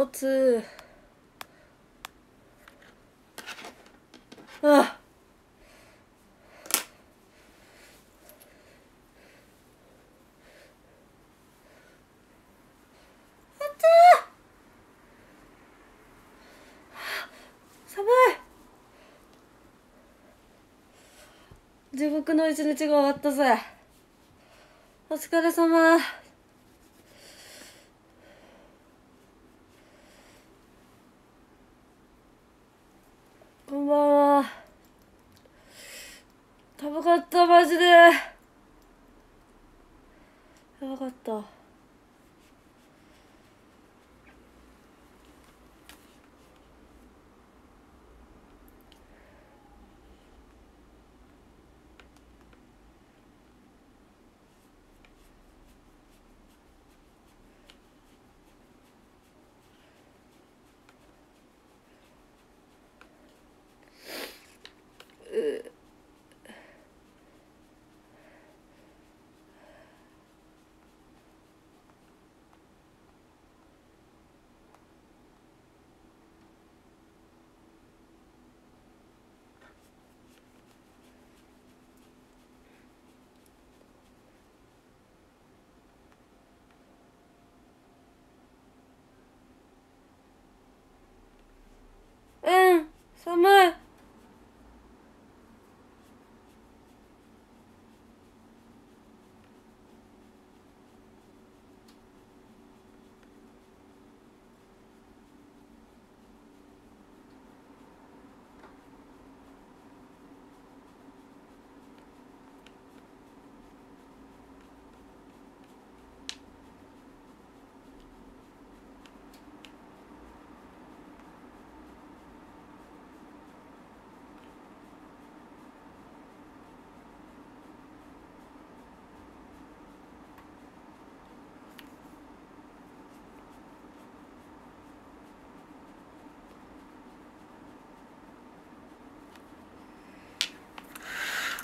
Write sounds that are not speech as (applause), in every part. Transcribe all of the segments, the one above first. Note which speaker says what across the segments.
Speaker 1: おつ。あ。寒い。地獄の一日が終わったぜ。お疲れ様。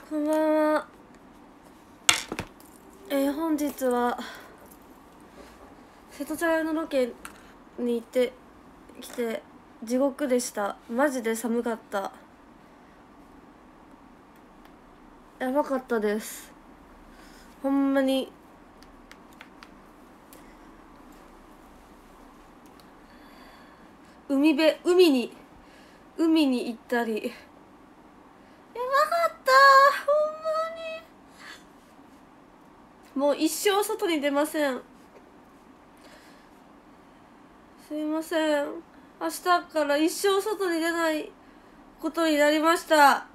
Speaker 1: こんばんは。えー、本日は瀬戸茶屋のロケに行ってきて地獄でした。マジで寒かった。やばかったです。ほんまに。海辺海に海に行ったりやばかったほんまにもう一生外に出ません。すいません。明日から一生外に出ないことになりました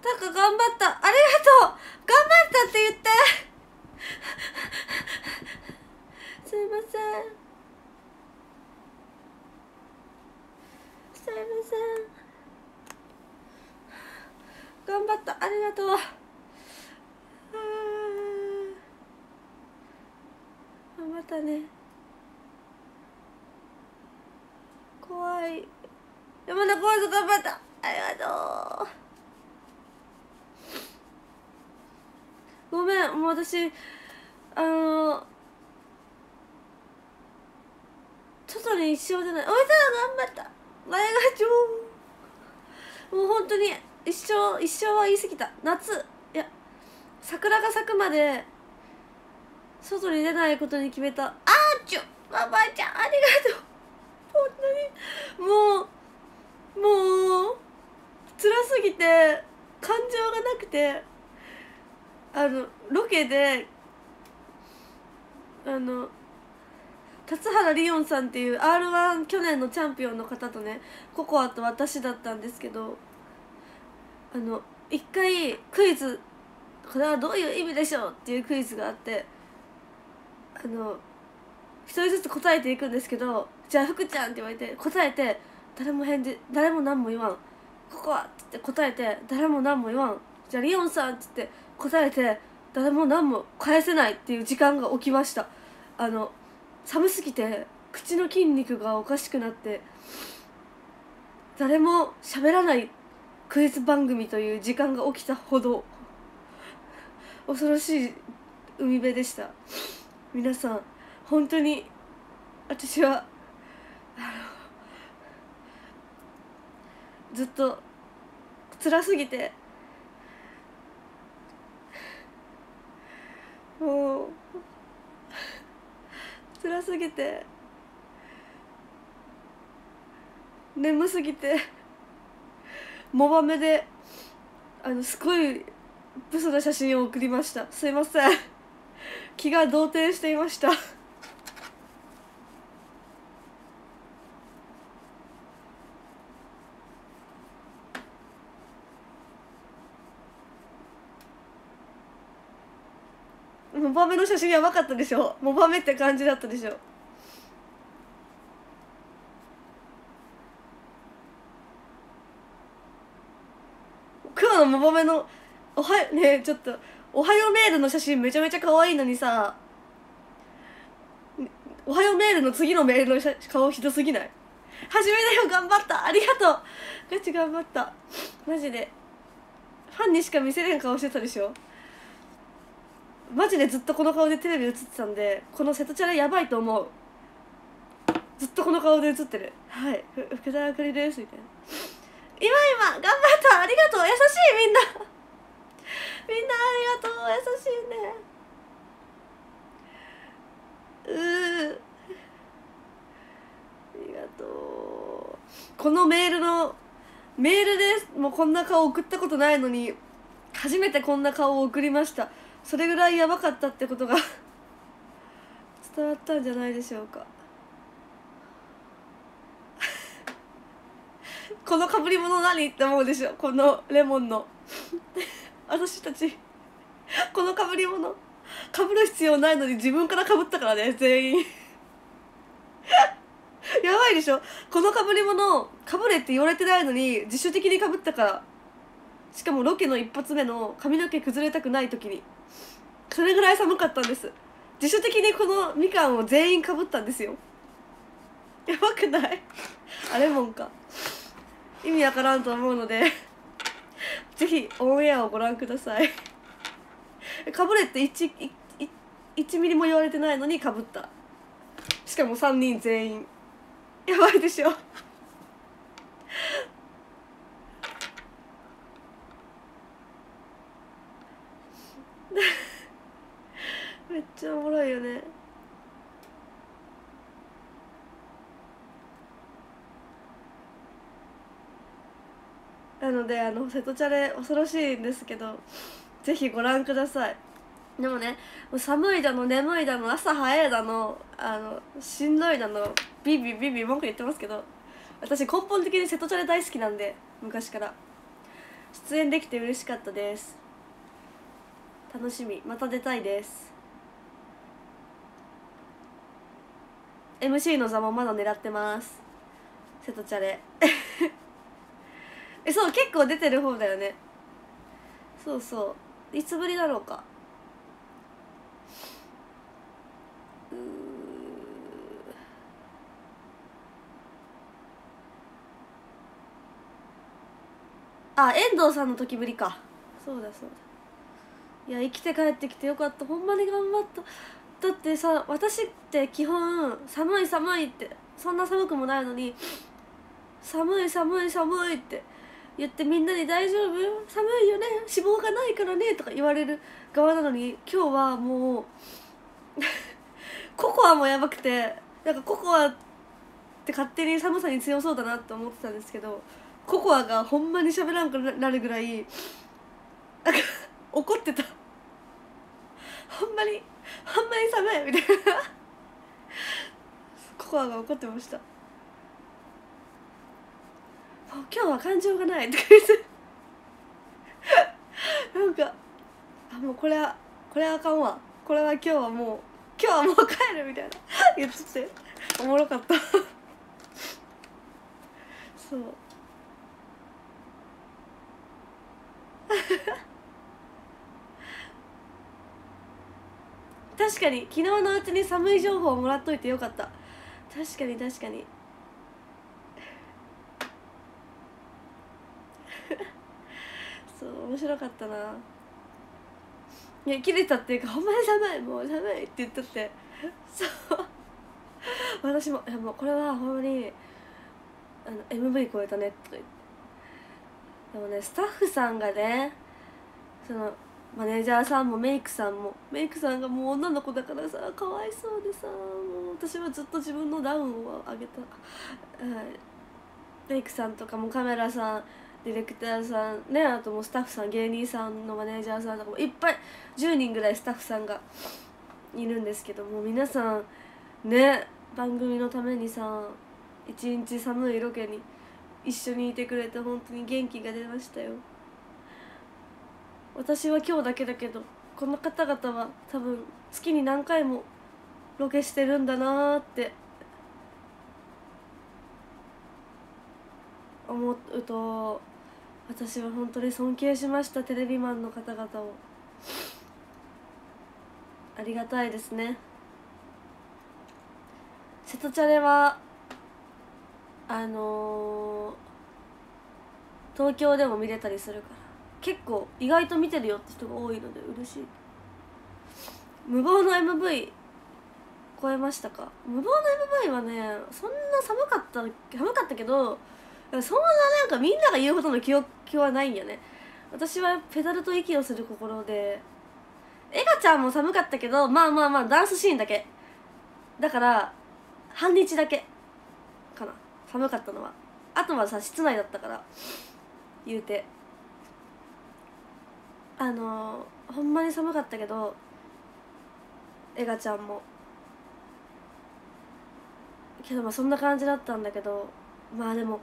Speaker 1: タカ頑張ったありがとう頑張ったって言ってすいませんすいません頑張ったありがとうあー頑張ったね怖い山田怖いぞ頑張ったありがとうごめんもう私あの外に一生出ない。おいたら頑張った前が超もう本当に一生一生は言い過ぎた。夏。いや桜が咲くまで外に出ないことに決めた。あーちょばばあちゃんありがとう。本当に。もうもう辛すぎて感情がなくて。あのロケであの辰原リオンさんっていう r 1去年のチャンピオンの方とねココアと私だったんですけどあの一回クイズ「これはどういう意味でしょう?」っていうクイズがあってあの一人ずつ答えていくんですけど「じゃあ福ちゃん」って言われて答えて誰も返事誰も何も言わん「ココア」って言って答えて誰も何も言わん「じゃあリオンさん」って言って答えて誰も何も返せないっていう時間が起きました。あの寒すぎて口の筋肉がおかしくなって誰も喋らないクイズ番組という時間が起きたほど恐ろしい海辺でした。皆さん本当に私はずっと辛すぎてもう。(laughs) 辛すぎて。眠すぎて。モバメであのすごいブスな写真を送りました。すいません。気が動転していました。モバメの写真やばかったでしょ。モバメって感じだったでしょ。今日のモバメのおはよねちょっとおはようメールの写真めちゃめちゃ可愛いのにさ。おはようメールの次のメールの写顔ひどすぎない？初めだよ頑張った。ありがとう。ガチ頑張った。マジで。ファンにしか見せれん顔してたでしょ。マジでずっとこの顔でテレビ映ってたんでこの瀬戸チャラやばいと思う。ずっとこの顔で映ってる。はい。福田あかりですみたいな。今今頑張った。ありがとう。優しいみんな。(laughs) みんなありがとう。優しいね。うー。ありがとう。このメールのメールですもうこんな顔送ったことないのに初めてこんな顔を送りました。それぐらいやばかったってことが (laughs) 伝わったんじゃないでしょうか。(laughs) このかぶり物何って思うでしょこのレモンの。(laughs) 私たちこのかぶり物。かぶる必要ないのに自分からかぶったからね全員。やばいでしょ。このかぶり物かぶれって言われてないのに自主的にかぶったから。しかもロケの一発目の髪の毛崩れたくない時に。それぐらい寒かったんです。自主的にこのみかんを全員かぶったんですよ。やばくない？あレモンか。意味わからんと思うのでぜひオンエアをご覧ください。かぶれって 1, 1ミリも言われてないのにかぶった。しかも3人全員。やばいでしょ。(laughs) めっちゃおもろいよね。なのであの瀬戸チャレ恐ろしいんですけどぜひご覧ください。でもねもう寒いだの眠いだの朝早いだのあのしんどいだのビビビビ文句言ってますけど私根本的に瀬戸チャレ大好きなんで昔から。出演できて嬉しかったです。楽しみ。また出たいです。MC の座もまだ狙ってます。瀬戸チャレ。(laughs) えそう結構出てる方だよね。そうそう。いつぶりだろうか。あ遠藤さんの時ぶりか。そうだそうだ。いや生きて帰ってきてよかった。ほんまに頑張った。だってさ私って基本寒い寒いってそんな寒くもないのに寒い寒い寒いって言ってみんなに「大丈夫？寒いよね？脂肪がないからね」とか言われる側なのに今日はもう (laughs) ココアもやばくてなんかココアって勝手に寒さに強そうだなって思ってたんですけどココアがほんまに喋らんくなるぐらいなんか怒ってた。ほんまにほんまに寒いみたいな。ココアが怒ってました。今日は感情がないとか言って。なんかあもうこれはこれはあかんわ。これは今日はもう今日はもう帰るみたいな。言ってて。おもろかった。そう。確かに昨日のうちに寒い情報をもらっといてよかった。確かに確かに。(laughs) そう面白かったな。いや切れたっていうか「ほんまに寒い。もう寒い」って言っとって。そう。私も「いやもうこれはほんまにあの MV 超えたね」とか言って。でもねスタッフさんがねそのマネージャーさんもメイクさんもメイクさんがもう女の子だからさかわいそうでさもう私はずっと自分のダウンを上げた、はい、メイクさんとかもカメラさんディレクターさんねあともうスタッフさん芸人さんのマネージャーさんとかもいっぱい10人ぐらいスタッフさんがいるんですけども皆さんね番組のためにさ一日寒いロケに一緒にいてくれて本当に元気が出ましたよ。私は今日だけだけどこの方々は多分月に何回もロケしてるんだなーって思うと私は本当に尊敬しましたテレビマンの方々を。ありがたいですね。瀬戸チャレはあのー、東京でも見れたりするから。結構意外と見てるよって人が多いので嬉しい。無謀の MV 超えましたか？無謀の MV はねそんな寒かった寒かったけどそんななんかみんなが言うほどの記憶はないんやね。私はペダルと息をする心でエガちゃんも寒かったけどまあまあまあダンスシーンだけ。だから半日だけかな。寒かったのは。あとはさ室内だったから言うて。あのほんまに寒かったけどエガちゃんも。けどまあそんな感じだったんだけどまあでも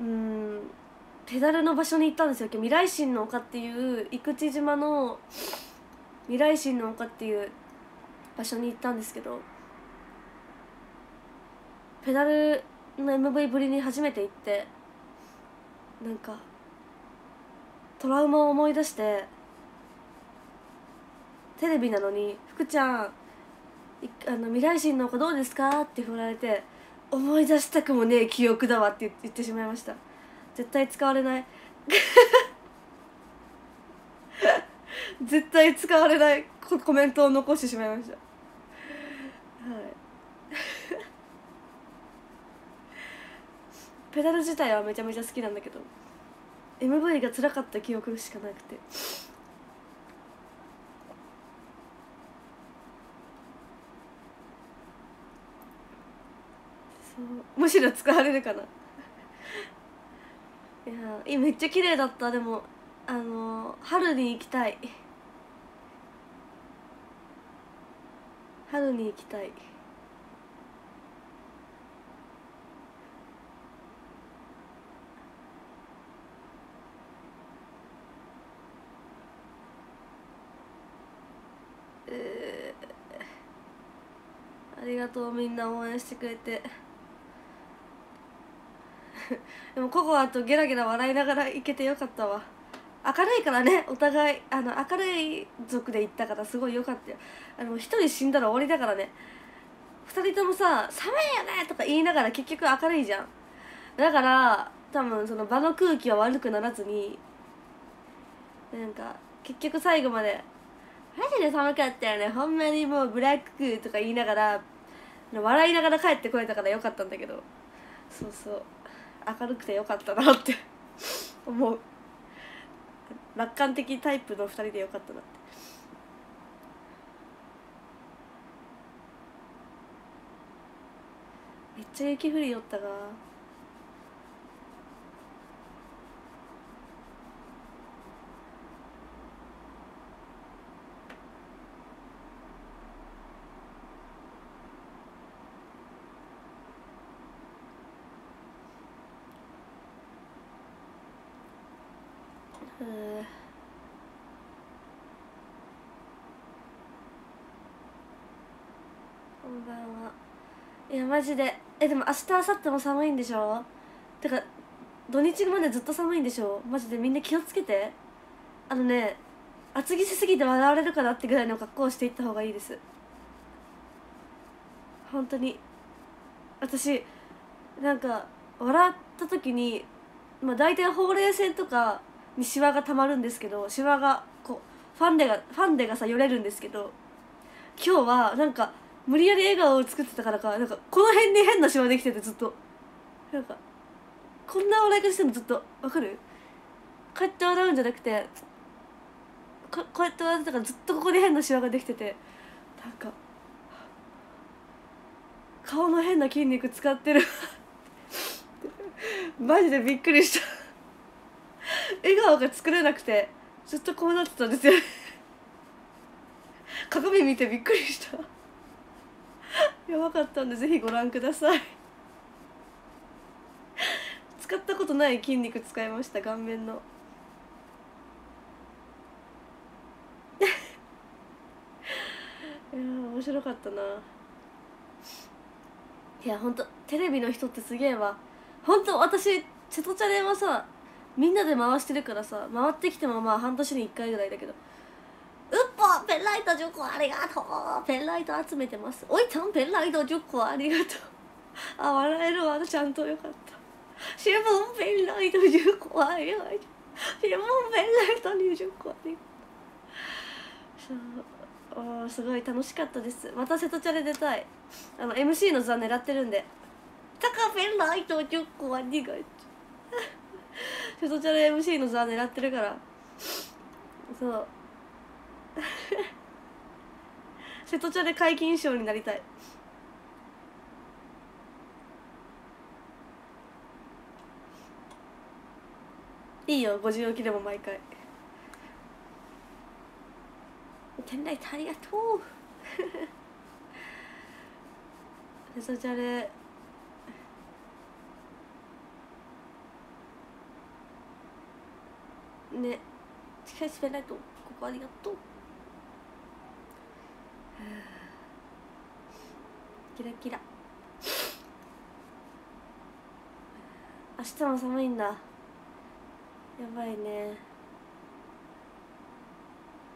Speaker 1: うんペダルの場所に行ったんですよ。未来心の丘っていう生口島の未来心の丘っていう場所に行ったんですけどペダルの MV ぶりに初めて行ってなんかトラウマを思い出してテレビなのに「福ちゃんあの未来人の子どうですか?」って振られて「思い出したくもねえ記憶だわ」って言ってしまいました。絶対使われない。(laughs) 絶対使われないコメントを残してしまいました。はい。(laughs) ペダル自体はめちゃめちゃ好きなんだけど。MV が辛かった記憶しかなくて。むしろ使われるかな。いやめっちゃ綺麗だった。でもあの春に行きたい。春に行きたい。ありがとうみんな応援してくれて。(laughs) でもココアとゲラゲラ笑いながら行けてよかったわ。明るいからねお互いあの明るい族で行ったからすごいよかったよ。あの一人死んだら終わりだからね。二人ともさ「寒いよね!」とか言いながら結局明るいじゃん。だから多分その場の空気は悪くならずになんか結局最後まで「マジで寒かったよね。ほんまにもうブラック」とか言いながら笑いながら帰ってこれたからよかったんだけど。そうそう。明るくてよかったなって。思う。楽観的タイプの2人でよかったなって。めっちゃ雪降りよったが。マジで。えでも明日明後日も寒いんでしょ？てか土日までずっと寒いんでしょ？マジで。みんな気をつけて。あのね厚着しすぎて笑われるかなってぐらいの格好をしていった方がいいです。本当に。私なんか笑った時にまあ大体ほうれい線とかにシワがたまるんですけどシワがこうファンデがファンデがさよれるんですけど今日はなんか無理やり笑顔を作ってたからかなんかこの辺に変なシワできててずっとなんかこんな笑い方してるのずっとわかる？こうやって笑うんじゃなくてここうやって笑ってたからずっとここに変なシワができててなんか顔の変な筋肉使ってる。(laughs) マジでびっくりした。笑顔が作れなくてずっとこうなってたんですよ (laughs) 鏡見てびっくりした。(laughs) やばかったんでぜひご覧ください。(laughs) 使ったことない筋肉使いました顔面の。(laughs) いや面白かったな。いやほんとテレビの人ってすげえわ。ほんと私瀬戸チャレはさみんなで回してるからさ回ってきてもまあ半年に1回ぐらいだけど「っぽペンライト10個ありがとう。ペンライト集めてます。おいちゃんペンライト10個ありがとう。(laughs) あ笑えるわ。ちゃんとよかった。シェボンペンライト10個ありがとう。シェボンペンライト20個ありがとう。そうあすごい楽しかったです。また瀬戸チャレ出たい。あの MC の座狙ってるんで「タカペンライト10個ありがとう」(laughs) 瀬戸チャレ MC の座狙ってるから。そう。(laughs) 瀬戸チャレ解禁賞になりたい。いいよ5時起きでも毎回。天来ありがとう。(laughs) 瀬戸チャレねしかしペンライトここありがとうキラキラ。明日も寒いんだ。やばいね。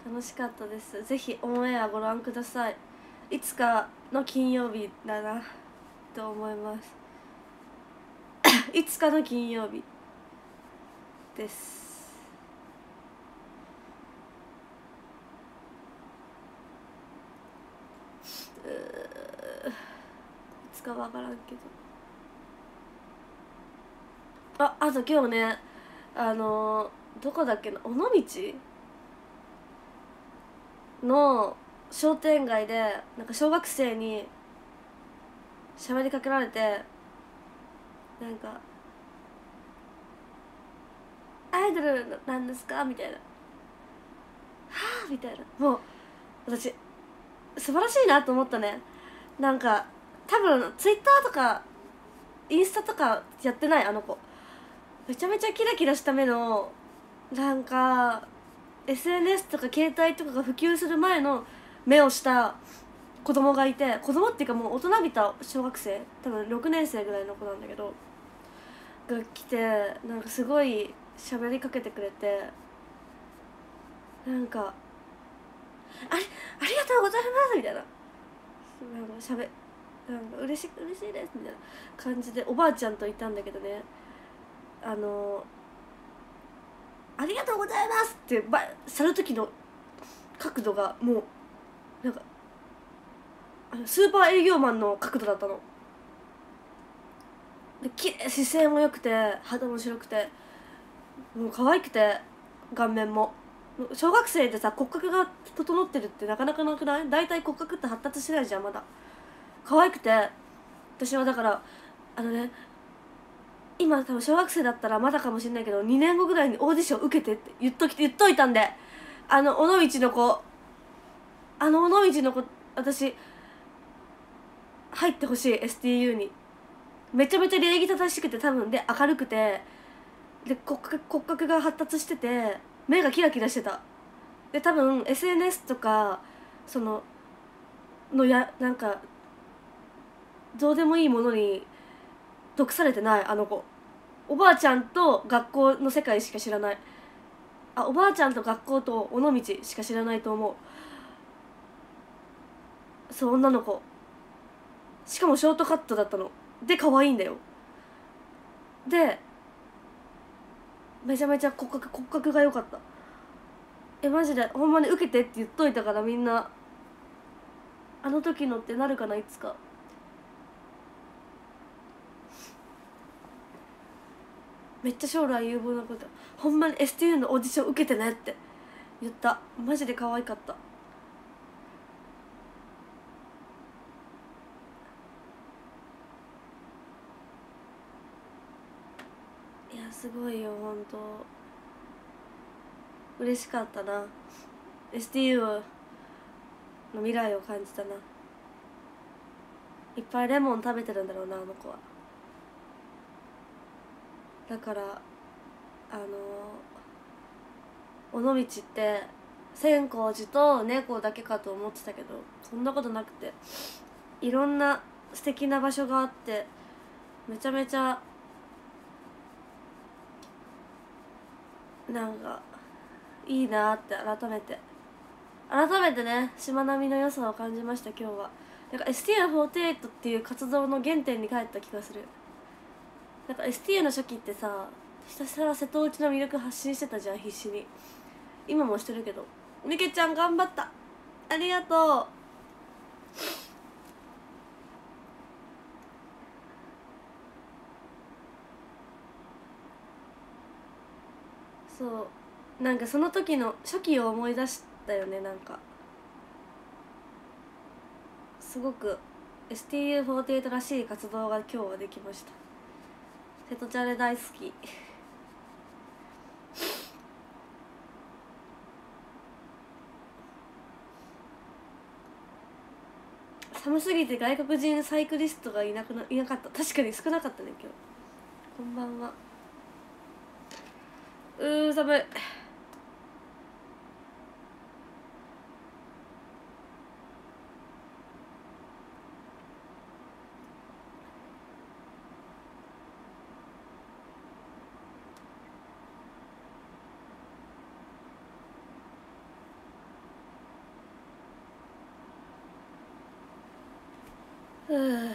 Speaker 1: 楽しかったです。ぜひオンエアご覧ください。いつかの金曜日だな。と思います。(coughs) いつかの金曜日です。つか分からん。けどああと今日ねあのどこだっけな尾道の商店街でなん。か小学生に喋りかけられてなん。か「アイドルなん。ですか?」みたいな「はあ」みたいなもう私素晴らしいなと思ったね。なんか多分ツイッターとかインスタとかやってないあの子。めちゃめちゃキラキラした目のなんか SNS とか携帯とかが普及する前の目をした子供がいて子供っていうかもう大人びた小学生多分6年生ぐらいの子なんだけどが来てなんかすごい喋りかけてくれてなんか「あれ？うございます」みたいな。なんかしゃべなんか嬉し嬉しいですみたいな感じでおばあちゃんといたんだけどね。あの「ありがとうございます」ってば去る時の角度がもうなんかあのスーパー営業マンの角度だったの。できれい姿勢も良くて肌も白くてもう可愛くて顔面も。小学生でさ骨格が整ってるってなかなかなくない？大体骨格って発達してないじゃんまだ。可愛くて。私はだからあのね今多分小学生だったらまだかもしれないけど2年後ぐらいにオーディション受けてって言っとき言っといたんで。あの尾道の子。あの尾道の子私入ってほしい STU に。めちゃめちゃ礼儀正しくて多分で明るくて。で骨格骨格が発達してて。目がキラキラしてた。で多分 SNS とかそののやなんかどうでもいいものに毒されてないあの子。おばあちゃんと学校の世界しか知らない。あおばあちゃんと学校と尾道しか知らないと思う。そう女の子。しかもショートカットだったの。で可愛いんだよ。でめちゃめちゃ骨格骨格が良かった。えマジでほんまに受けてって言っといたからみんな。あの時のってなるかないつか。めっちゃ将来有望なこと。ほんまに STU のオーディション受けてねって言った。マジで可愛かった。すごいよ本当。嬉しかったな。STU の未来を感じたな。いっぱいレモン食べてるんだろうなあの子は。だからあの尾道って千光寺と猫だけかと思ってたけどそんなことなくていろんな素敵な場所があってめちゃめちゃなんかいいなって改めて。改めてねしまなみの良さを感じました今日は。なんか STU48 っていう活動の原点に帰った気がする。なんか STU の初期ってさひたすら瀬戸内の魅力発信してたじゃん必死に。今もしてるけど。みけちゃん頑張った。ありがとう。そう。なんかその時の初期を思い出したよねなんか。すごく STU48 らしい活動が今日はできました。瀬戸チャレ大好き。寒すぎて外国人サイクリストがいなくないなかった。確かに少なかったね今日。こんばんは。うー寒い。ふう。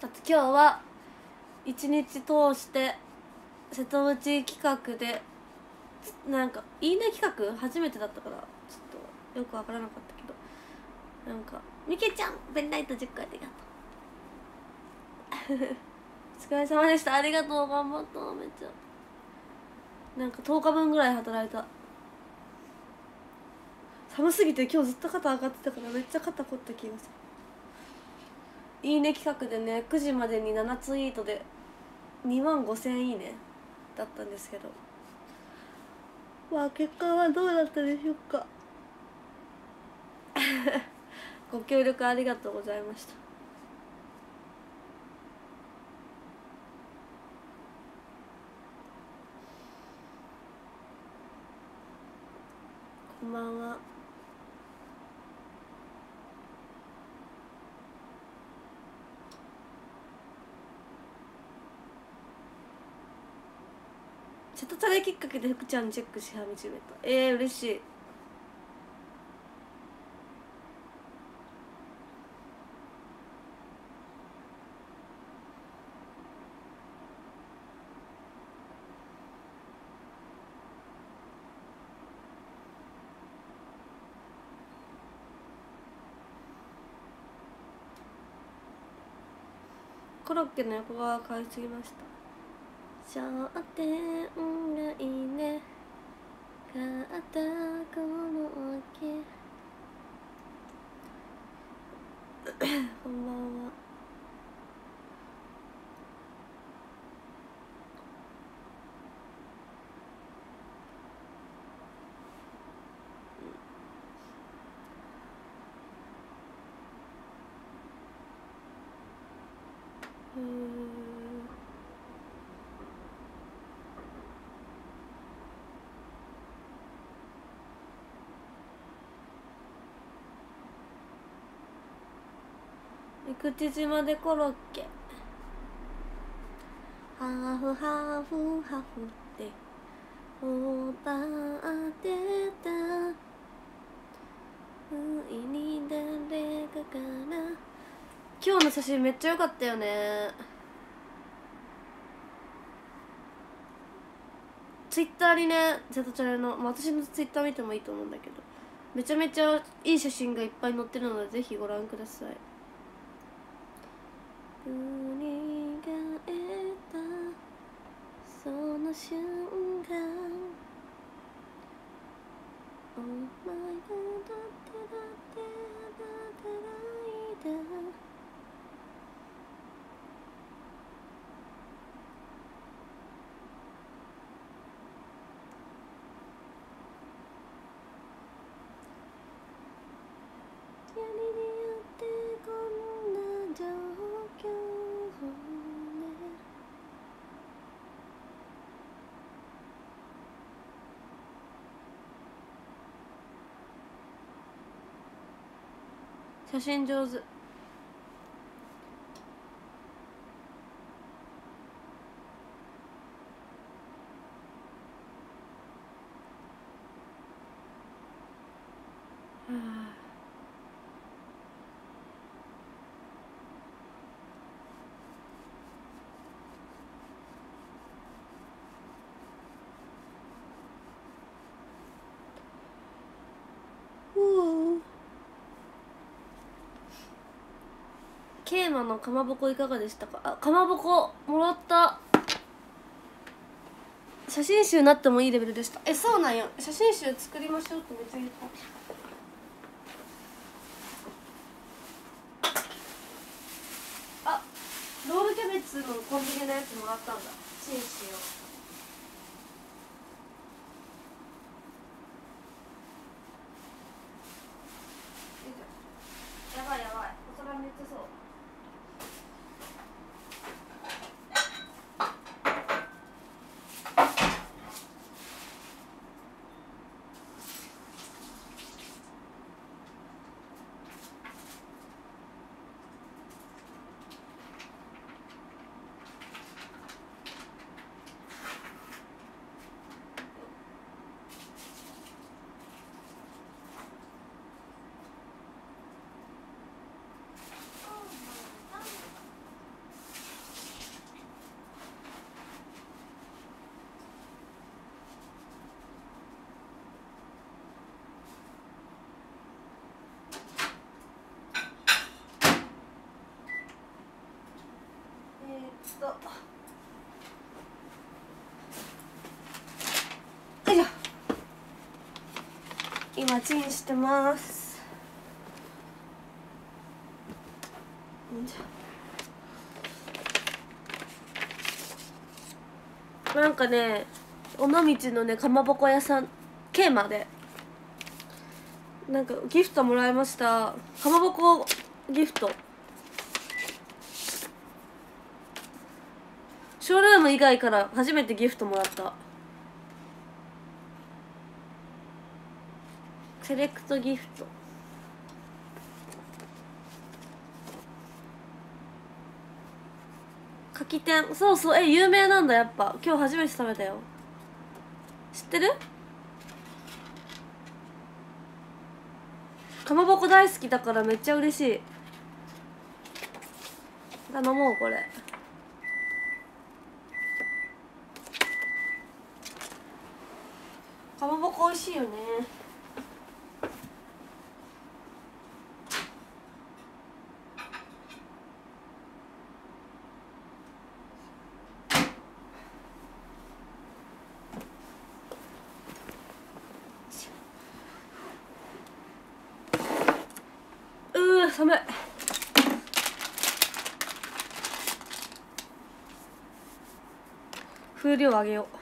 Speaker 1: だって今日は一日通して瀬戸内企画でなんか「いいね」企画？初めてだったからちょっとよくわからなかったけど。なんか「みけちゃんペンライト10個ありがとう」(laughs) お疲れ様でした。ありがとう。頑張った。めっちゃ。なんか10日分ぐらい働いた。寒すぎて今日ずっと肩上がってたからめっちゃ肩凝った気がする。いいね企画でね9時までに7ツイートで2万5千いいね。だったんですけど。まあ結果はどうだったでしょうか。(laughs) ご協力ありがとうございました。こんばんは。チャットチャレきっかけで福ちゃんチェックし始めた。えー、嬉しい。コロッケの横側買いすぎました。商店街ね。買ったこのけ (coughs) こんばんは。生口島でコロッケ。ハーフハーフハーフって。歌ってた。不意に誰かから。今日の写真めっちゃ良かったよね。ツイッターにねゼトチャレの、まあ、私のツイッター見てもいいと思うんだけど。めちゃめちゃいい写真がいっぱい載ってるのでぜひご覧ください。振り返ったその瞬間お前がだってだってあなたがいたやりによってこんな状況ね写真上手はあうんケーマのかまぼこいかがでしたか？あかまぼこもらった。写真集なってもいいレベルでした。えそうなんよ。写真集作りましょうってめっちゃ言った。あロールキャベツのコンビニのやつもらったんだ。チンしようやばいやばいお皿めっちゃそうえ、っとよいしょ。今チンしてます。なんかね尾道のねかまぼこ屋さんケーマで。なんかギフトもらいました。かまぼこギフト。ショールーム以外から初めてギフトもらった。セレクトギフト。柿天そうそう。え有名なんだやっぱ。今日初めて食べたよ。知ってる？かまぼこ大好きだからめっちゃ嬉しい。頼もうこれ。かまぼこ美味しいよね。うー寒い。風量上げよう。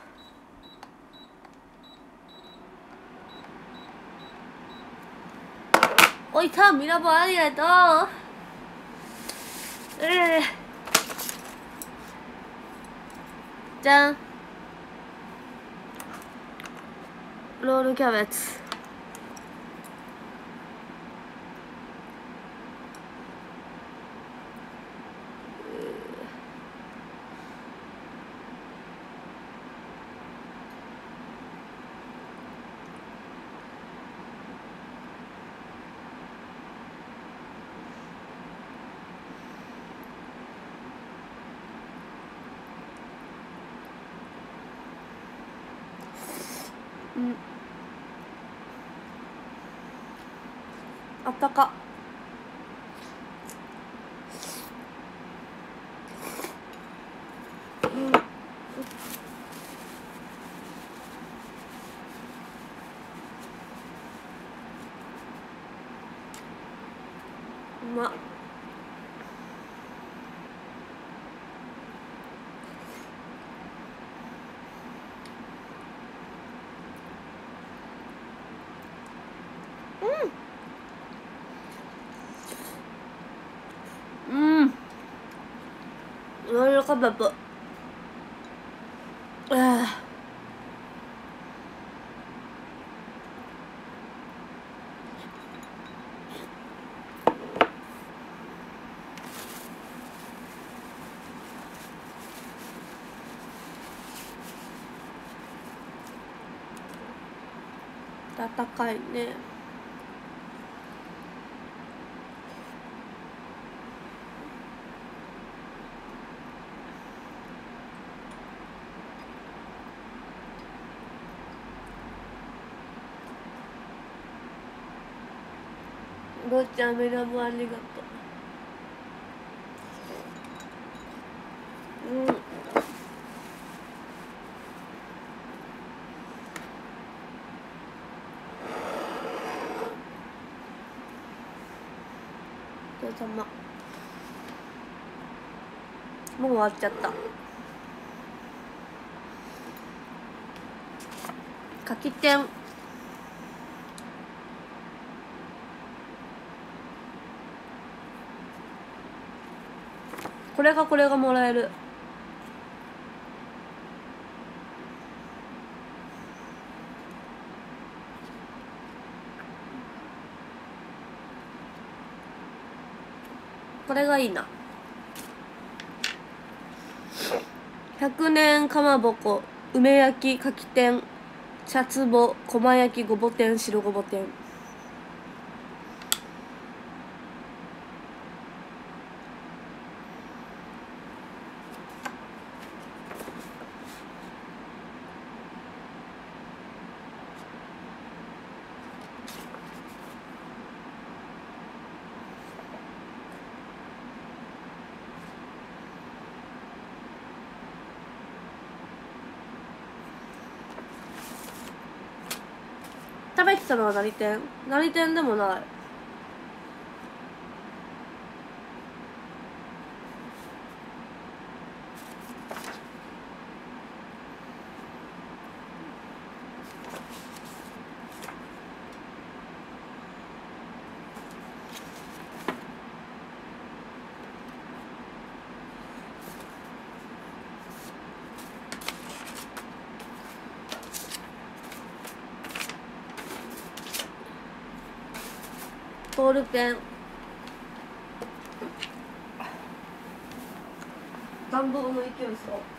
Speaker 1: いたミラボありがとうええじゃんロールキャベツ柔らかパパあ温かいねごっちゃんメラムありがとう。うん。お疲れ様もう終わっちゃった。柿天これがこれがもらえる。これがいいな。100年かまぼこ梅焼き柿天シャツボ駒焼きごぼ天白ごぼ天。食べてたのは何店？何店でもない。ルペン。暖房の勢いそう。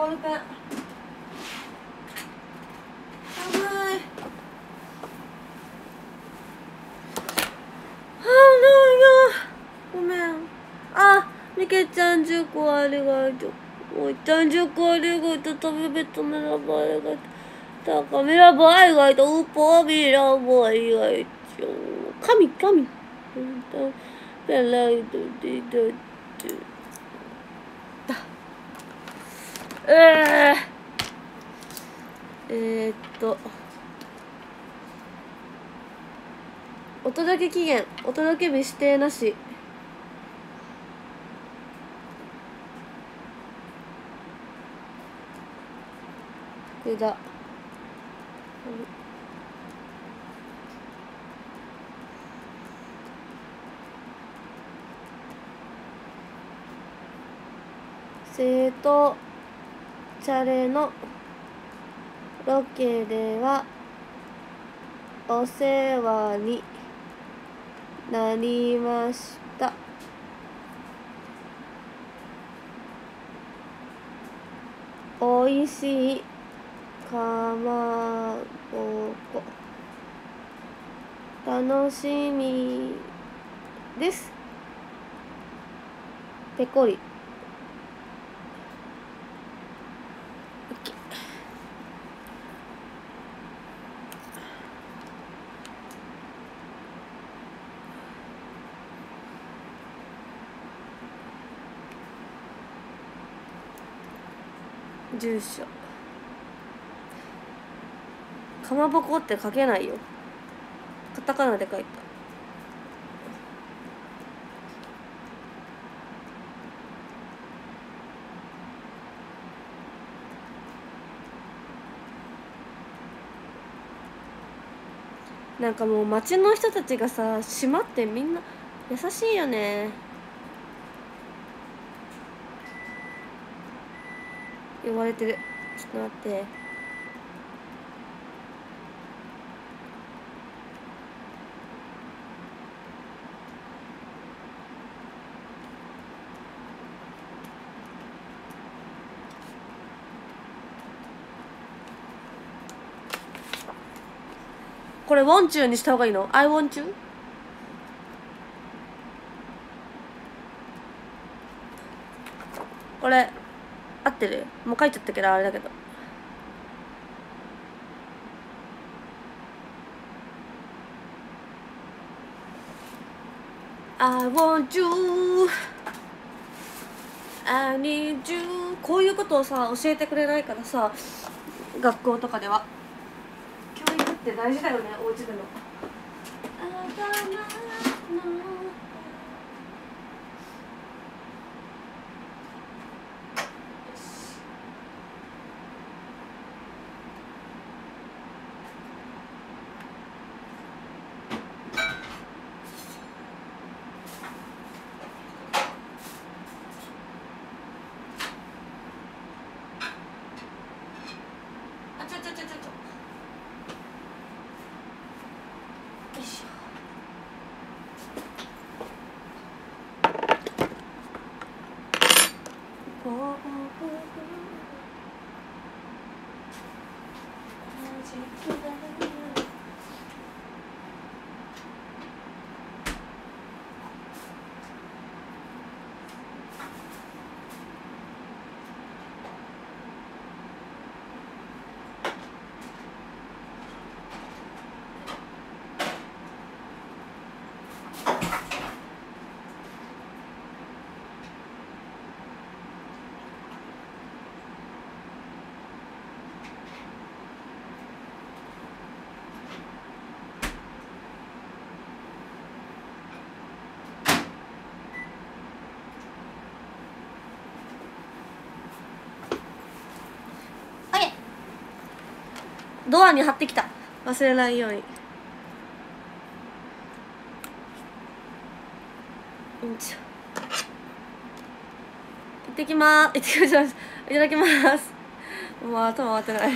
Speaker 1: ボールペン。寒い。はあないなごめん。あみけちゃん10個ありがとうおいちゃん10個ありがとう食べべとめらばありがとうたかみらばありがとううぽみらばありがとう神神ペライドディドゥえー、えー、っとお届け期限お届け日指定なし。福田生徒チャレのロケではお世話になりました。おいしいかまぼこ。楽しみです。ぺこり住所。かまぼこって書けないよ。カタカナで書いた。なんかもう街の人たちがさ島ってみんな優しいよね。言われてるちょっと待ってこれウォンチューにした方がいいの ?I want you? これ書いちゃったけどあれだけど「I want you. I need you」こういうことをさ教えてくれないからさ学校とかでは。教育って大事だよねお家での。あちょちょちょちょちょよいしょボーボーボーボーマジックだよオッケードアに貼ってきた。忘れないように。うん。ちょ行ってきまーす。行ってきます。いただきます。もう頭回ってない。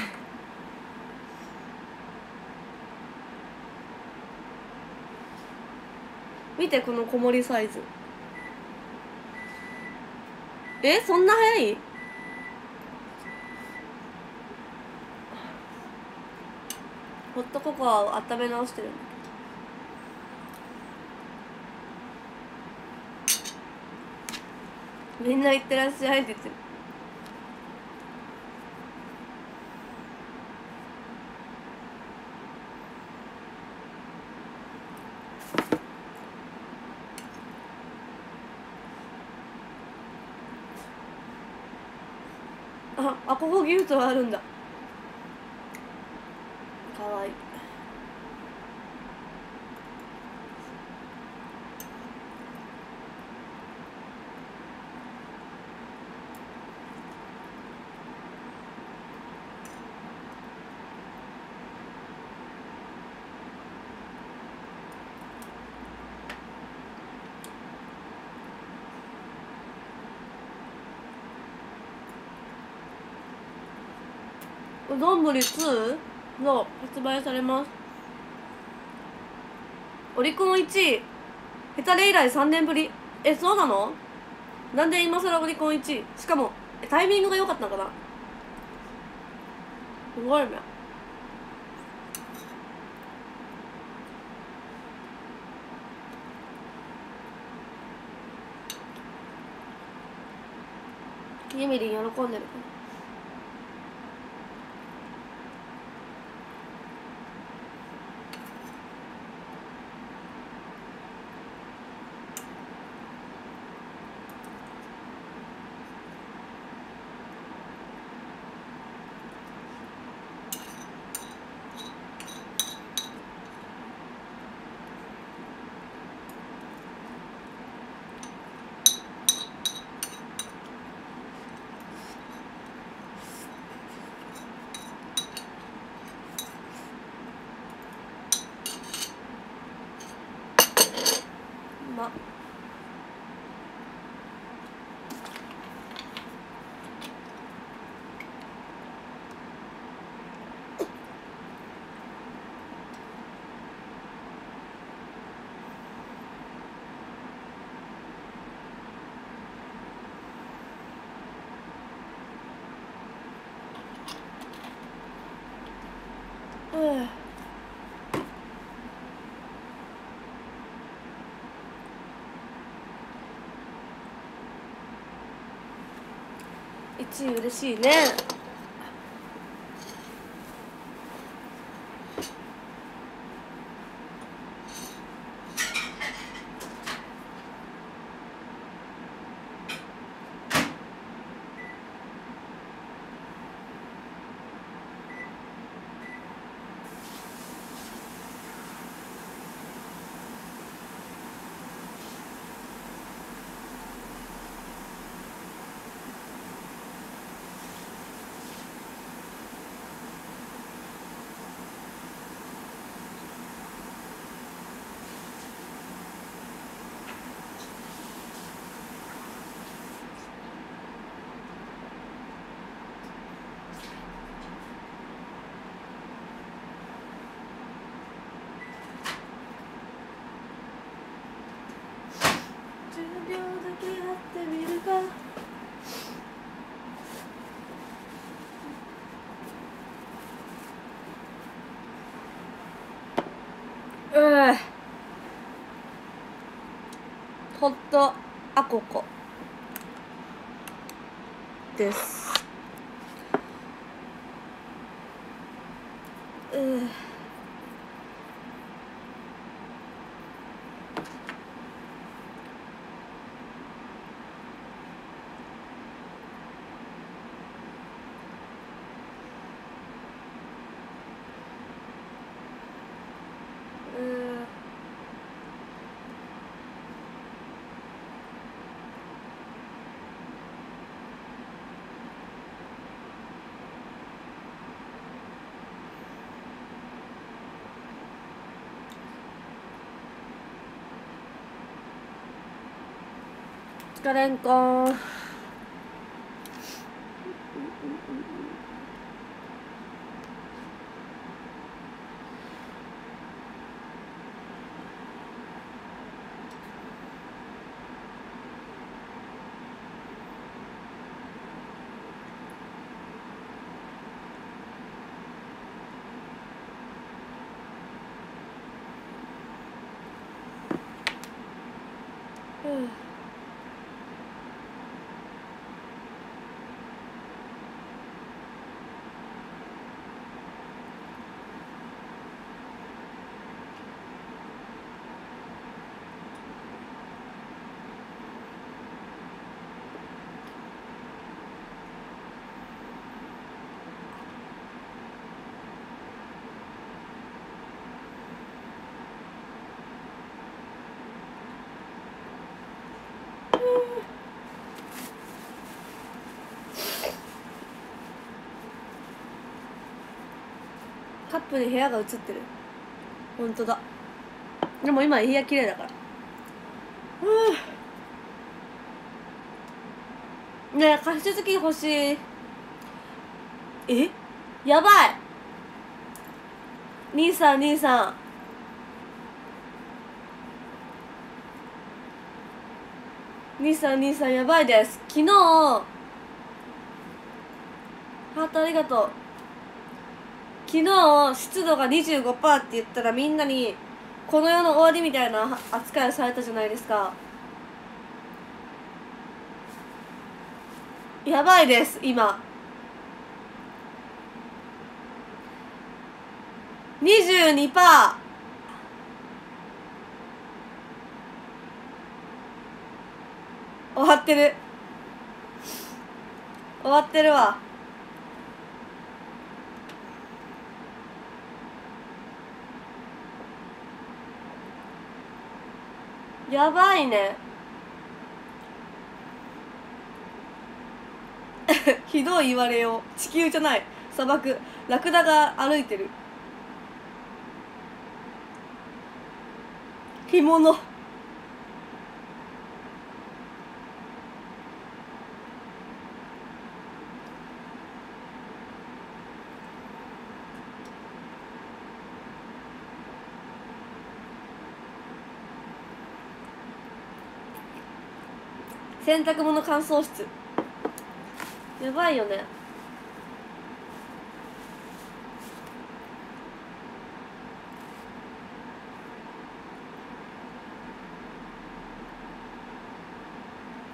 Speaker 1: 見てこの小盛りサイズ。ホットココアを温め直してるんだけどみんな行ってらっしゃいって言ってる。ああここギフトあるんだかわいいうどんぶり2の発売されます。オリコン1位。ヘタレ以来3年ぶり。えそうなの？なんで今更オリコン1位？しかもタイミングが良かったのかな？すごいね。ゆみりん喜んでるかなうまっうん1位嬉しいね10秒だけやかうんホットアココです。かれんこんカップに部屋が映ってる。本当だ。でも今部屋綺麗だから。う。ねえ加湿器欲しい。え？やばい。兄さん兄さん。兄さん兄さんやばいです。昨日。ハートありがとう。昨日湿度が25%って言ったらみんなにこの世の終わりみたいな扱いをされたじゃないですか。やばいです今。22%終わってる。終わってるわ。やばいね。(laughs) ひどい言われよう。地球じゃない。砂漠。ラクダが歩いてる。干物洗濯物乾燥室。やばいよね。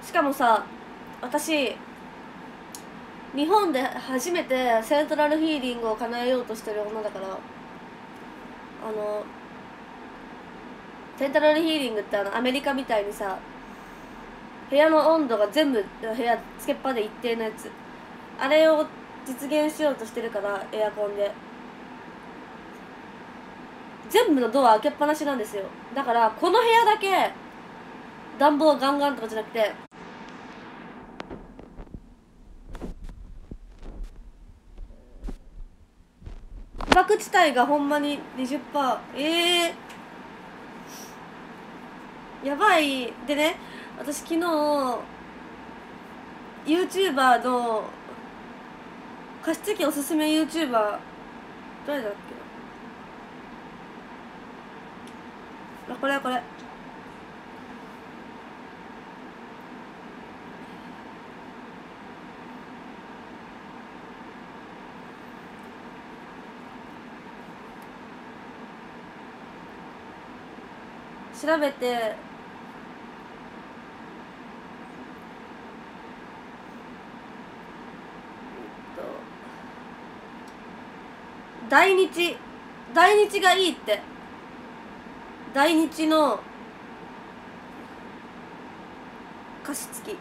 Speaker 1: しかもさ私日本で初めてセントラルヒーリングを叶えようとしてる女だからあのセントラルヒーリングってあのアメリカみたいにさ部屋の温度が全部部屋つけっぱで一定のやつ。あれを実現しようとしてるからエアコンで。全部のドア開けっぱなしなんですよ。だからこの部屋だけ暖房ガンガンとかじゃなくて被爆地帯がほんまに20%ええー、やばい。でね私昨日 YouTuber の加湿器おすすめ YouTuber 誰だっけ？あこれこれ。調べて大日大日がいいって。大日の加湿器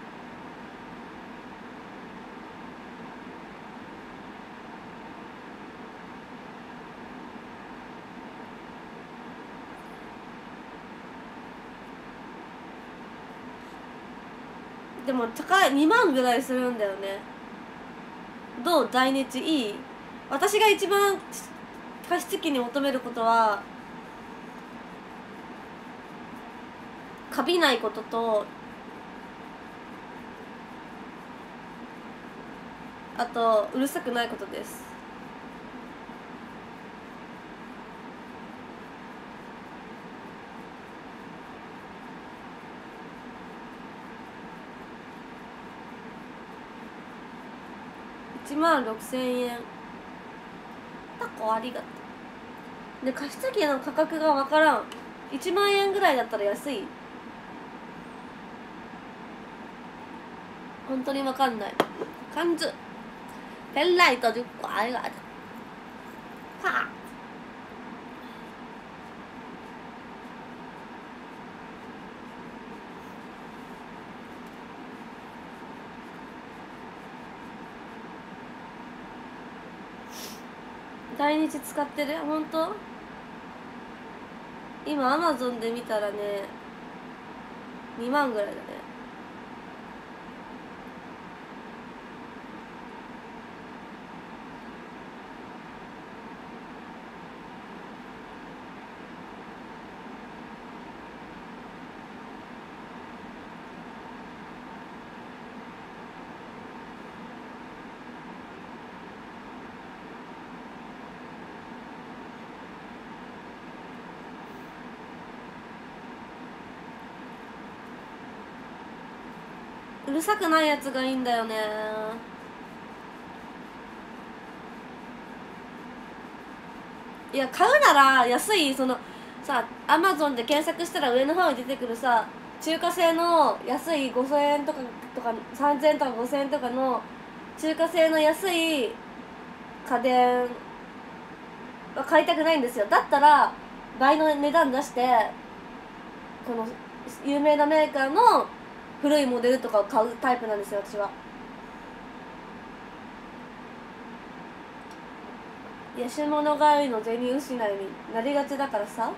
Speaker 1: でも高い2万ぐらいするんだよね。どう？大日いい？私が一番加湿器に求めることはカビないこととあとうるさくないことです。1万6000円。おありがとう。で加湿器の価格が分からん。1万円ぐらいだったら安い。本当に分かんない。感じペンライト10個。ありがとう毎日使ってる？本当？今アマゾンで見たらね2万ぐらいだね。うるさくないやつがいいんだよね。いや買うなら安いそのさアマゾンで検索したら上の方に出てくるさ中華製の安い5000円とかとか3000円とか5000円とかの中華製の安い家電は買いたくないんですよ。だったら倍の値段出してこの有名なメーカーの古いモデルとかを買うタイプなんですよ私は。安物買いの銭失いになりがちだからさ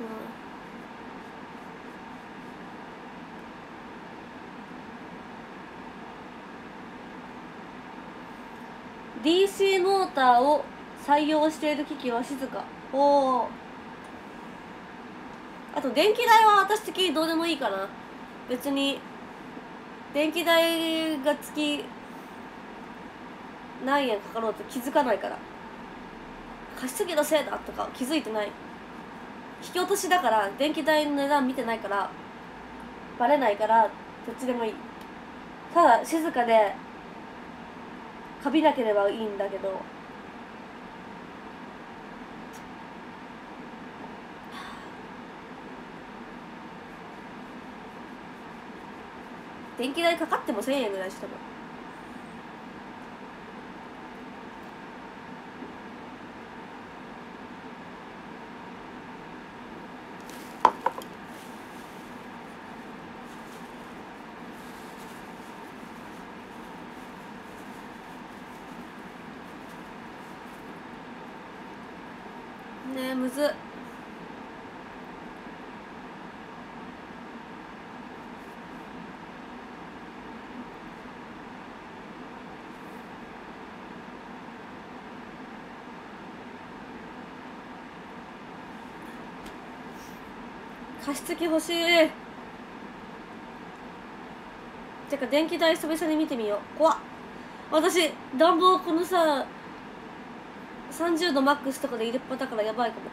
Speaker 1: うん DC モーターを採用している機器は静か。おおあと電気代は私的にどうでもいいかな別に電気代が月何円かかろうと気づかないから。貸しすぎのせいだとか気づいてない。引き落としだから電気代の値段見てないからバレないからどっちでもいい。ただ静かでカビなければいいんだけど。電気代かかっても1000円ぐらいしてもねえむずっ。加湿器欲しい。てか電気代久々に見てみよう。怖っ。私暖房このさ30度マックスとかで入れっぱだからやばいかも。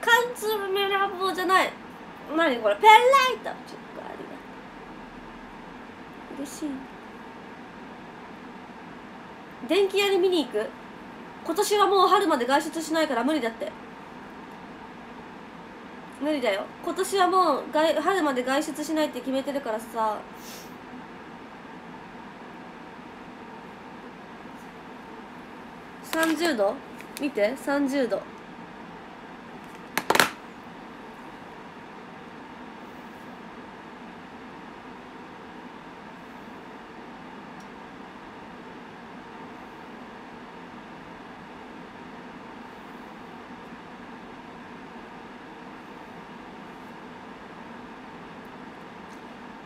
Speaker 1: 缶詰め暖房じゃない。何これ？ペンライト。ちょっとありが嬉しい。電気屋に見に行く？今年はもう春まで外出しないから無理だって。無理だよ。今年はもう外春まで外出しないって決めてるからさ。30度？見て。30度。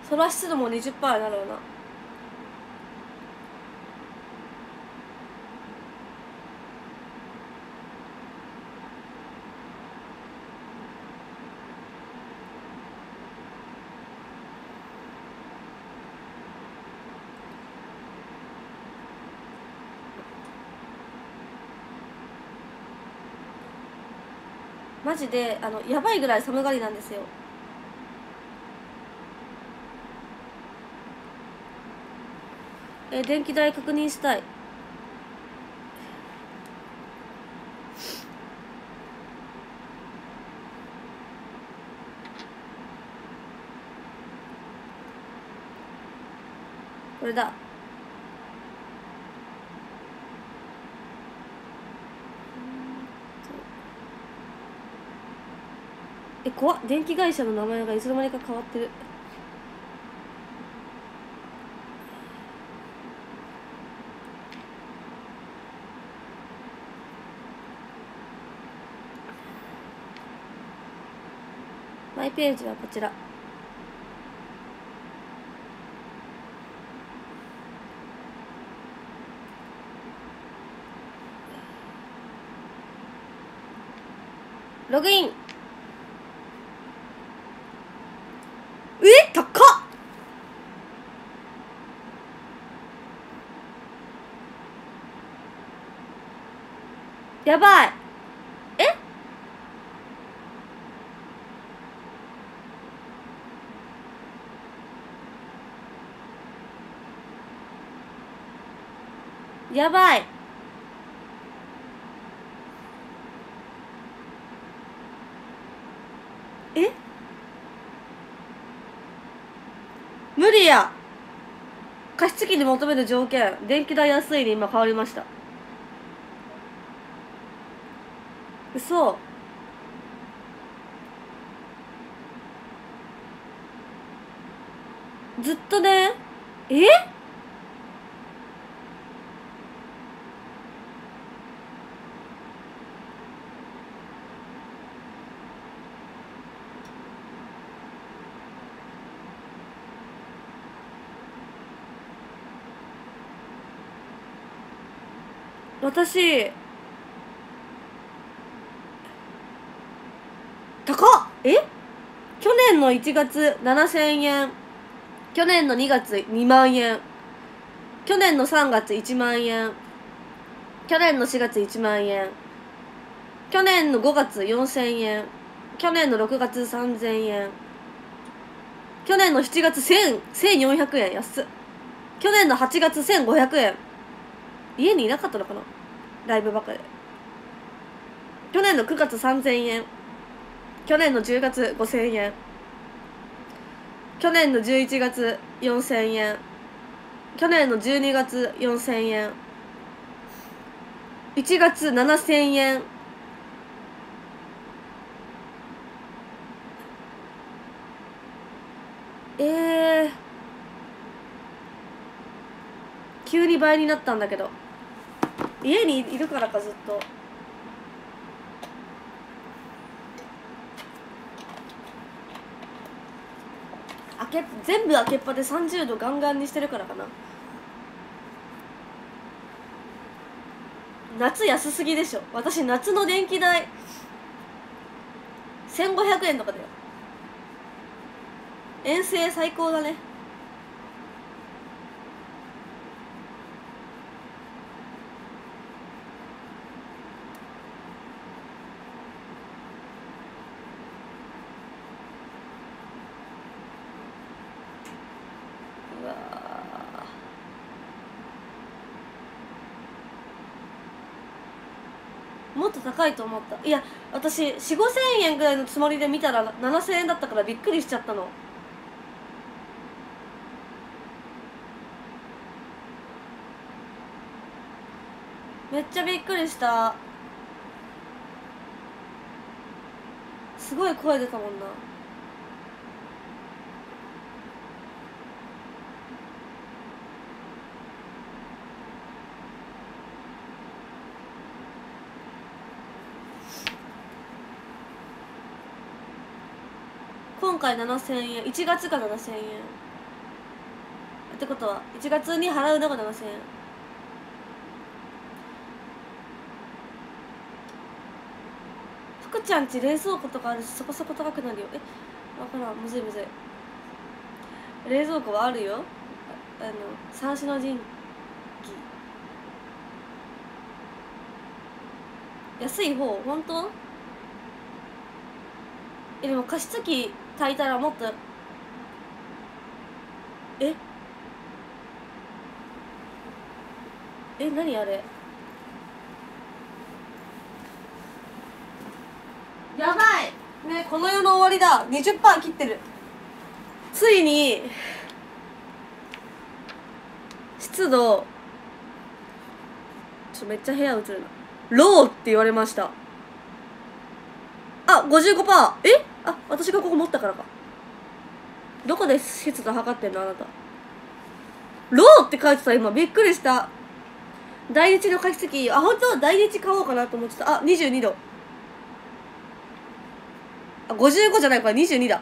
Speaker 1: そら湿度も20%になるわな。マジであのやばいぐらい寒がりなんですよ。え電気代確認したい。これだ。え怖っ。電気会社の名前がいつの間にか変わってる。ページはこちら。ログイン。え？高っ！やばいえやばい。え？無理や。加湿器で求める条件。電気代安いに今変わりました。嘘。ずっとね。え？私。高っ。え？去年の1月7000円。去年の2月2万円。去年の3月1万円。去年の4月1万円。去年の5月4000円。去年の6月3000円。去年の7月1000 1400円安っ。去年の8月1500円。家にいなかったのかな？ライブばかり去年の9月3000円。去年の10月5000円。去年の11月4000円。去年の12月4000円。1月7000円。えー、急に倍になったんだけど。家にいるからかずっと。開け全部開けっぱで30度ガンガンにしてるからかな。夏安すぎでしょ。私夏の電気代。1500円とかだよ。遠征最高だね。高いと思った。いや私4 5千円ぐらいのつもりで見たら7000円だったからびっくりしちゃったの。めっちゃびっくりした。すごい声出たもんな今回7000円。1月が7000円。ってことは1月に払うのが7000円。福ちゃんち冷蔵庫とかあるしそこそこ高くなるよ。え分からん。むずいむずい。冷蔵庫はあるよ。ああの三種の神器。安い方？本当？えでも加湿器炊いたらもっと。え？え何あれ？やばい！ねこの世の終わりだ。20%切ってる。ついに湿度ちょめっちゃ部屋映るな。ローって言われました。あ55%え？あ私がここ持ったからか。どこで湿度測ってんのあなた。ローって書いてた今。びっくりした。大日の加湿器。あ本当？は大日買おうかなと思ってた。あ22度。あ55じゃないこれ22だ。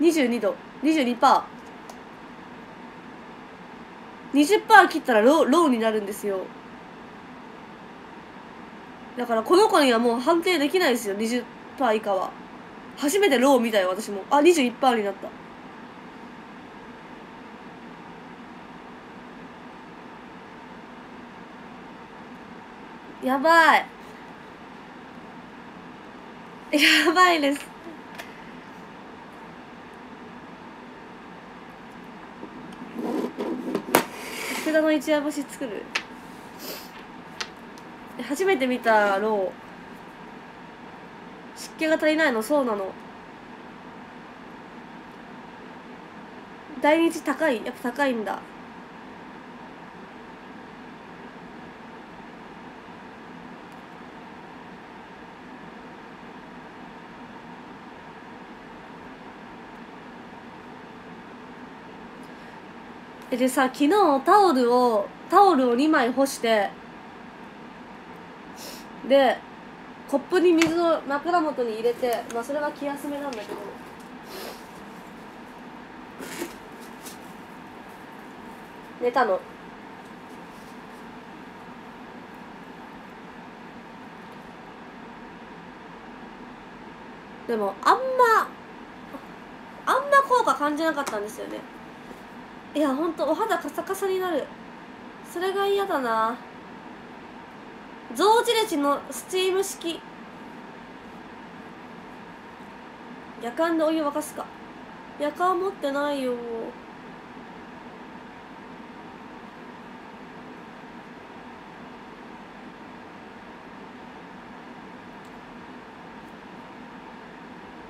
Speaker 1: 22度。22%パー。20%切ったらローローになるんですよ。だからこの子にはもう判定できないですよ。20%以下は。初めてロー見たよ私も。あ21%になった。やばい。やばいです。福田の一夜干し作る。初めて見たロー。湿気が足りないの？そうなの。大日高いやっぱ高いんだ。えでさ昨日タオルをタオルを2枚干してでコップに水を枕元に入れてまあそれは気休めなんだけど。寝たの。でもあんまあんま効果感じなかったんですよね。いやほんとお肌カサカサになる。それが嫌だな。象印のスチーム式。夜間でお湯沸かすか。夜間持ってないよ。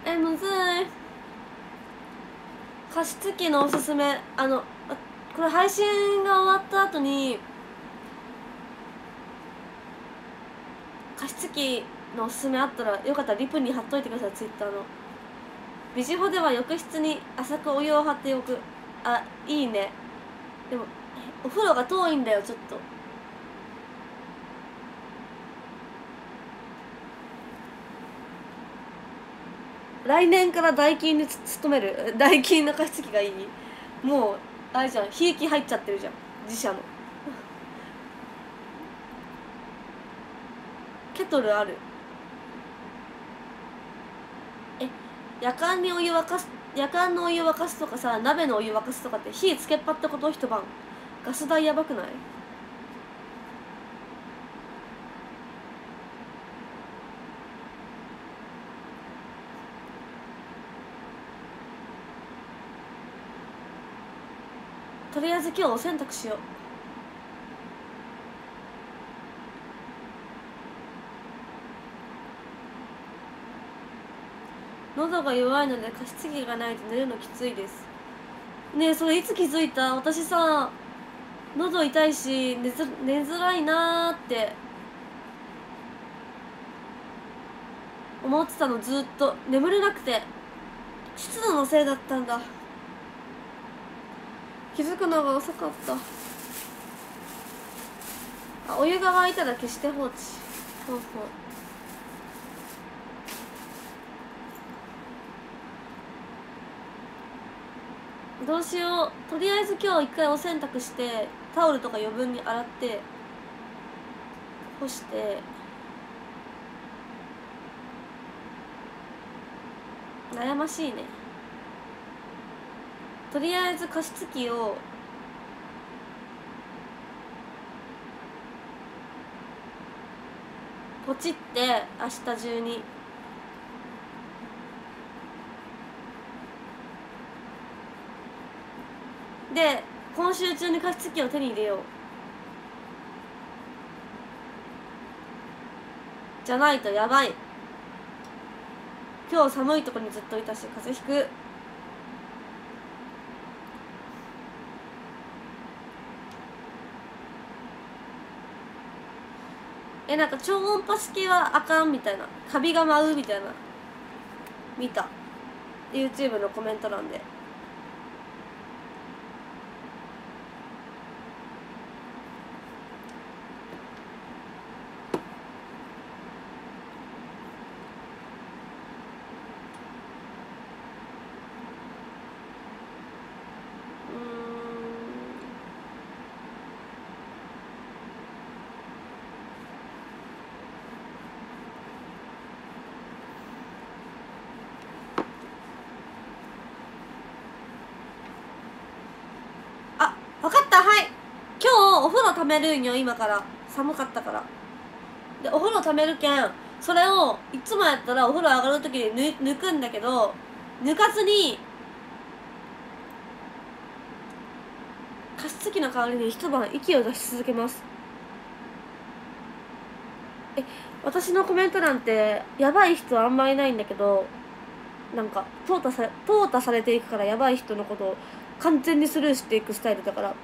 Speaker 1: えむずい。加湿器のおすすめ。あのあこれ配信が終わった後に加湿器のおすすめあったらよかったらリプに貼っといてくださいツイッターの。ビジホでは浴室に浅くお湯を張っておく。あいいね。でもお風呂が遠いんだよちょっと。来年からダイキンに勤める？(laughs) ダイキンの加湿器がいい？もうあれじゃんひいき入っちゃってるじゃん自社の。ケトルある。え夜間にお湯沸かす夜間のお湯沸かすとかさ鍋のお湯沸かすとかって火つけっぱってこと一晩ガス代やばくない？とりあえず今日お洗濯しよう。喉が弱いので加湿器がないと寝るのきついです。ねえそれいつ気づいた？私さ喉痛いし寝ず寝づらいなーって。思ってたのずっと。眠れなくて。湿度のせいだったんだ。気づくのが遅かった。あお湯が沸いたら決して放置。ほうほう。どうしよう。とりあえず今日一回お洗濯してタオルとか余分に洗って干して。悩ましいね。とりあえず加湿器をポチって明日中に。で今週中に加湿器を手に入れよう。じゃないとやばい。今日寒いとこにずっといたし風邪ひく。えなんか超音波式はあかんみたいな。カビが舞うみたいな。見た。YouTube のコメント欄で。呂ためるんよ今から。寒かったから。でお風呂ためるけんそれをいつもやったらお風呂上がる時に抜くんだけど抜かずに加湿器の代わりに一晩息を出し続けます。え私のコメント欄ってやばい人はあんまいないんだけどなんか淘汰さ淘汰されていくからやばい人のことを完全にスルーしていくスタイルだから。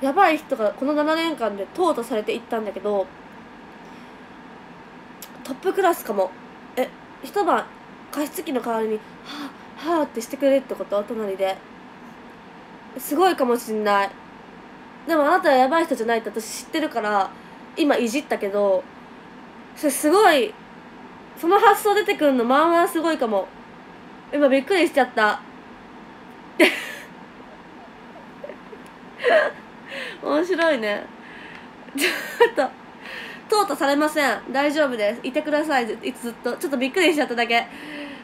Speaker 1: やばい人がこの7年間で淘汰されていったんだけどトップクラスかも。え一晩加湿器の代わりに「はあはあ」ってしてくれるってこと？隣で。すごいかもしんない。でもあなたはやばい人じゃないって私知ってるから今いじったけどそれすごいその発想出てくるのまあまあすごいかも。今びっくりしちゃった。面白いね。ちょっと淘汰されません。大丈夫です。いてください。ずずっと。ちょっとびっくりしちゃっただけ。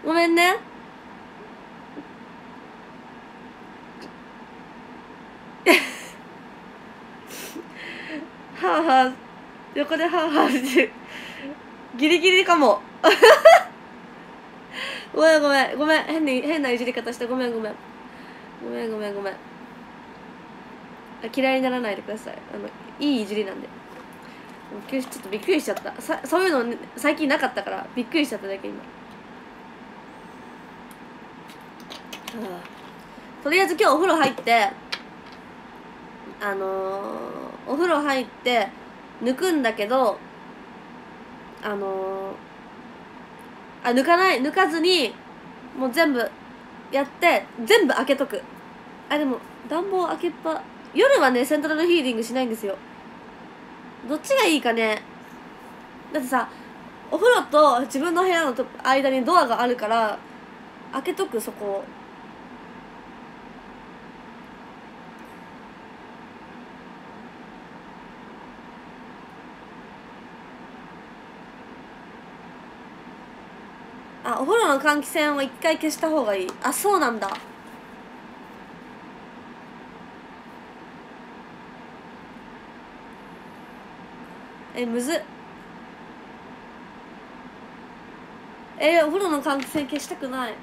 Speaker 1: ごめんね。(laughs) はあはあ横ではあはあしてギリギリかも。(laughs) ごめんごめん。ごめん。変に変ないじり方して。ごめんごめん。ごめんごめんごめん。嫌いにならないでください。あのいいいじりなんで。ちょっとびっくりしちゃった。さそういうのね最近なかったからびっくりしちゃっただけ今、とりあえず今日お風呂入ってあのーお風呂入って抜くんだけどあのーあ抜かない抜かずにもう全部やって全部開けとく。あでも暖房開けっぱ夜はねセントラルヒーリングしないんですよ。どっちがいいかね。だってさお風呂と自分の部屋の間にドアがあるから開けとくそこ。あお風呂の換気扇を一回消した方がいい。あそうなんだ。えむず。っえお風呂の換気扇消したくない。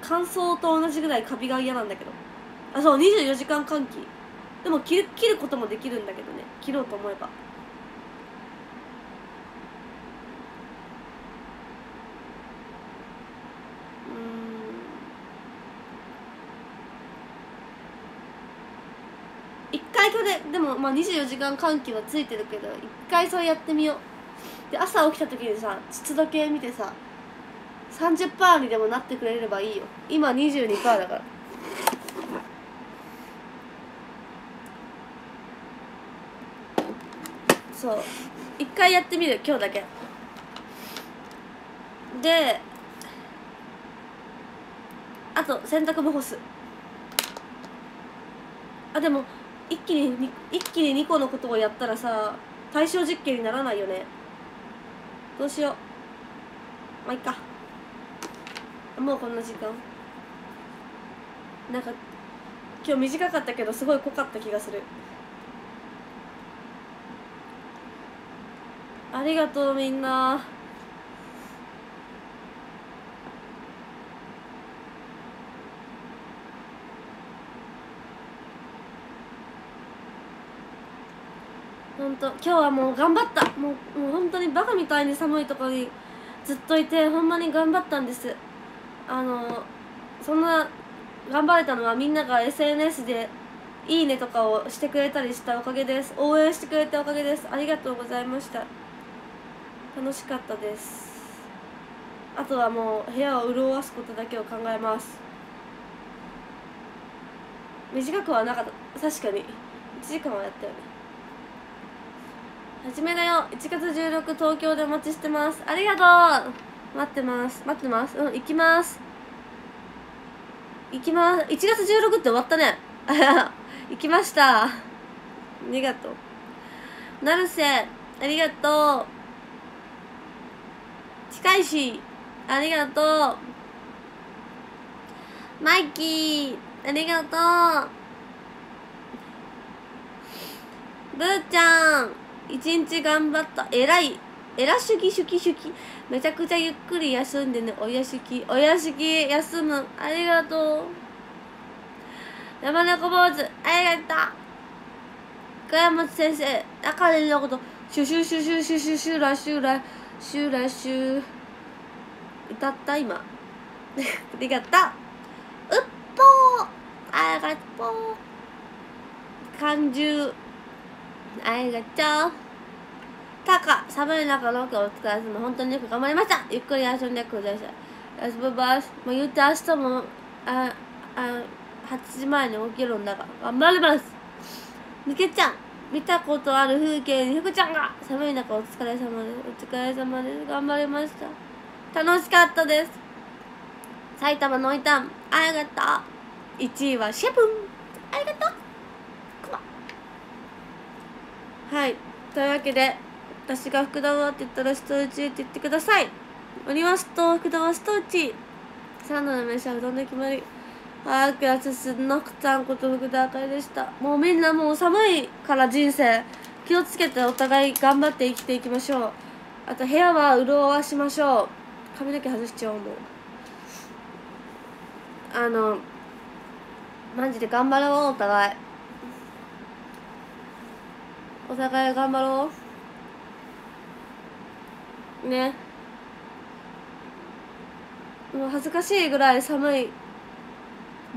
Speaker 1: 乾燥と同じぐらいカビが嫌なんだけど。あそう24時間換気。でも切る切ることもできるんだけどね。切ろうと思えばうーん一回それでもまあ24時間換気はついてるけど一回それやってみよう。で朝起きた時にさ湿度計見てさ30%にでもなってくれればいいよ。今22%だから。そう。一回やってみる今日だけ。であと洗濯も干す。あでも一気に一気に2個のことをやったらさ対象実験にならないよね。どうしよう。まあいっか。もうこんな時間。なんか今日短かったけどすごい濃かった気がする。ありがとうみんな。本当今日はもう頑張った。もうもう本当にバカみたいに寒いとこにずっといてほんまに頑張ったんです。あのそんな頑張れたのはみんなが SNS でいいねとかをしてくれたりしたおかげです。応援してくれたおかげです。ありがとうございました。楽しかったです。あとはもう部屋を潤わすことだけを考えます。短くはなかった。確かに。1時間はやったよね。はじめだよ。1月16東京でお待ちしてます。ありがとう。待ってます。待ってます。うん行きます。行きます。1月16って終わったね。(laughs) 行きました。ありがとう。成瀬ありがとう。近いしありがとう。マイキーありがとう。ブーちゃん。一日頑張った。えらい。えらしゅきしゅき。しゅきめちゃくちゃゆっくり休んでね。おやしきおやしき休む。ありがとう。山猫坊主。ありがとう。倉本先生。中でのこと。シュシュシュシュシュシュシュラシュラシュラシュ。歌った？今。(laughs) ありがとう。うっぽー。ありがとう。感中ありがとう。たか寒い中ロケお疲れ様本当によく頑張りました。ゆっくり遊んでください。遊びますもう言って明日もああ8時前に起きるんだから頑張ります。みけちゃん見たことある風景に福ちゃんが寒い中お疲れ様です。お疲れ様です。頑張りました。楽しかったです。埼玉のいたんありがとう。1位はシェプン。ありがとう。はい。というわけで私が福田はって言ったらストーチって言ってください。鬼はスト福田はストーチ三度の飯はうどんで決まり。早くやすすのくちゃんこと福田あかりでした。もうみんなもう寒いから人生。気をつけてお互い頑張って生きていきましょう。あと部屋は潤わしましょう。髪の毛外しちゃおうもう。あのマジで頑張ろうお互い。お互い頑張ろう。ね。もう恥ずかしいぐらい寒い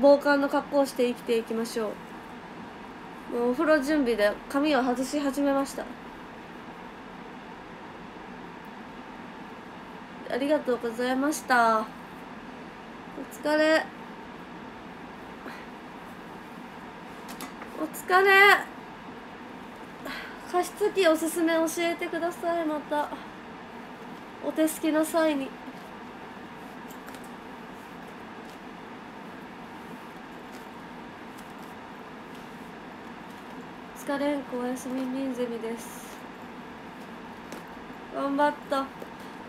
Speaker 1: 防寒の格好をして生きていきましょう。もうお風呂準備で髪を外し始めました。ありがとうございました。お疲れ。お疲れ。加湿器おすすめ教えてくださいまた。お手すきの際に。疲れんこおやすみみんゼミです。頑張った。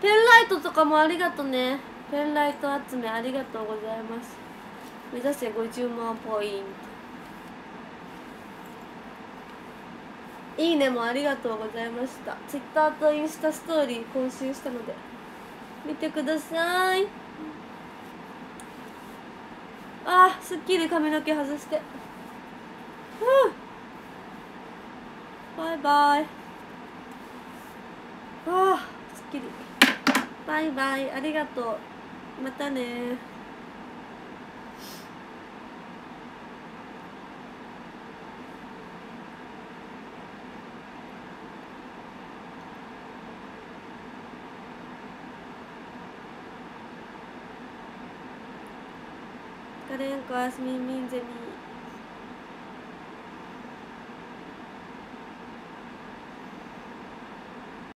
Speaker 1: ペンライトとかもありがとね。ペンライト集めありがとうございます。目指せ50万ポイント。いいねもありがとうございました。ツイッターとインスタストーリー更新したので見てください。あーすっきり髪の毛外して。ふう。バイバイ。あーすっきり。バイバイ。ありがとう。またね Branco, as meninas, minhas